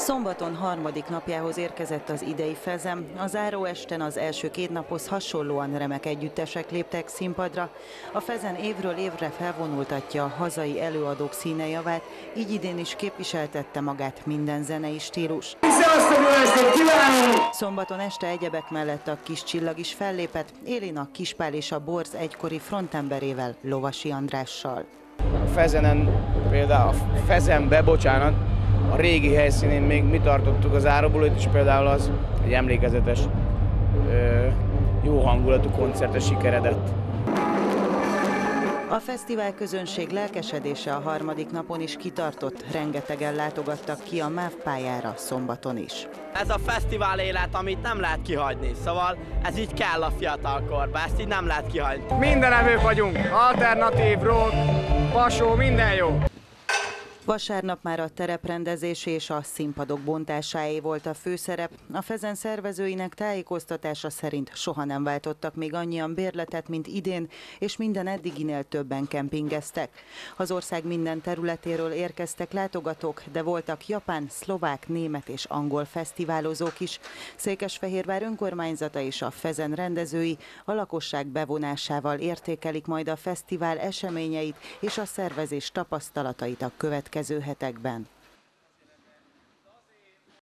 Szombaton harmadik napjához érkezett az idei fezem. A záró esten az első két naphoz hasonlóan remek együttesek léptek színpadra. A fezen évről évre felvonultatja a hazai előadók színejavát, így idén is képviseltette magát minden zenei stílus. Szombaton este egyebek mellett a kis csillag is fellépett, élén a Kispál és a Borz egykori frontemberével, Lovasi Andrással. A fezenen, például a fezembe, bocsánat, a régi helyszínén még mi tartottuk az árabulót, és például az egy emlékezetes, jó hangulatú koncertes sikeredett. A fesztivál közönség lelkesedése a harmadik napon is kitartott, rengetegen látogattak ki a MÁV pályára szombaton is. Ez a fesztivál élet, amit nem lehet kihagyni, szóval ez így kell a fiatalkorban, ezt így nem lehet kihagyni. Minden evők vagyunk, alternatív, rock, pasó, minden jó. Vasárnap már a tereprendezés és a színpadok bontásáé volt a főszerep. A Fezen szervezőinek tájékoztatása szerint soha nem váltottak még annyian bérletet, mint idén, és minden eddiginél többen kempingeztek. Az ország minden területéről érkeztek látogatók, de voltak japán, szlovák, német és angol fesztiválozók is. Székesfehérvár önkormányzata és a Fezen rendezői a lakosság bevonásával értékelik majd a fesztivál eseményeit és a szervezés tapasztalatait a következő következő hetekben.